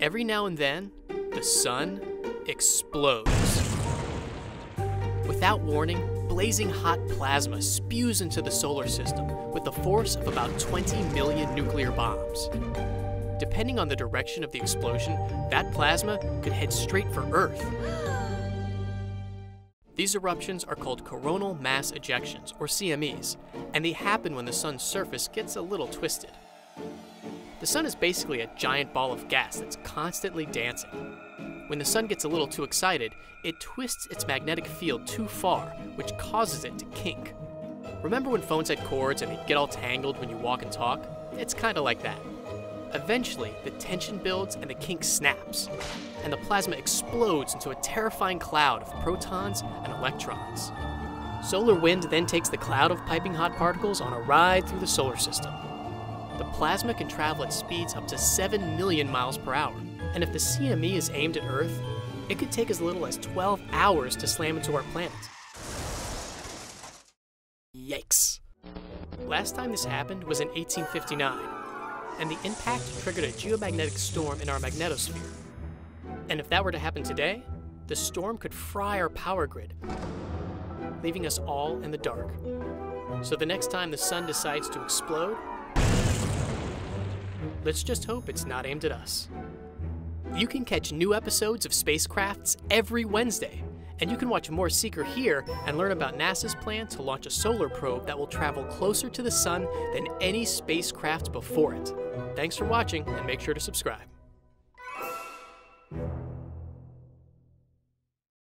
Every now and then, the sun explodes. Without warning, blazing hot plasma spews into the solar system with the force of about 20 million nuclear bombs. Depending on the direction of the explosion, that plasma could head straight for Earth. These eruptions are called coronal mass ejections, or CMEs, and they happen when the sun's surface gets a little twisted. The sun is basically a giant ball of gas that's constantly dancing. When the sun gets a little too excited, it twists its magnetic field too far, which causes it to kink. Remember when phones had cords and they'd get all tangled when you walk and talk? It's kind of like that. Eventually, the tension builds and the kink snaps, and the plasma explodes into a terrifying cloud of protons and electrons. Solar wind then takes the cloud of piping hot particles on a ride through the solar system. The plasma can travel at speeds up to 7 million miles per hour, and if the CME is aimed at Earth, it could take as little as 12 hours to slam into our planet. Yikes. Last time this happened was in 1859, and the impact triggered a geomagnetic storm in our magnetosphere. And if that were to happen today, the storm could fry our power grid, leaving us all in the dark. So the next time the sun decides to explode, Let's just hope it's not aimed at us. You can catch new episodes of Spacecrafts every Wednesday, and you can watch more Seeker here and learn about NASA's plan to launch a solar probe that will travel closer to the sun than any spacecraft before it. Thanks for watching, and make sure to subscribe.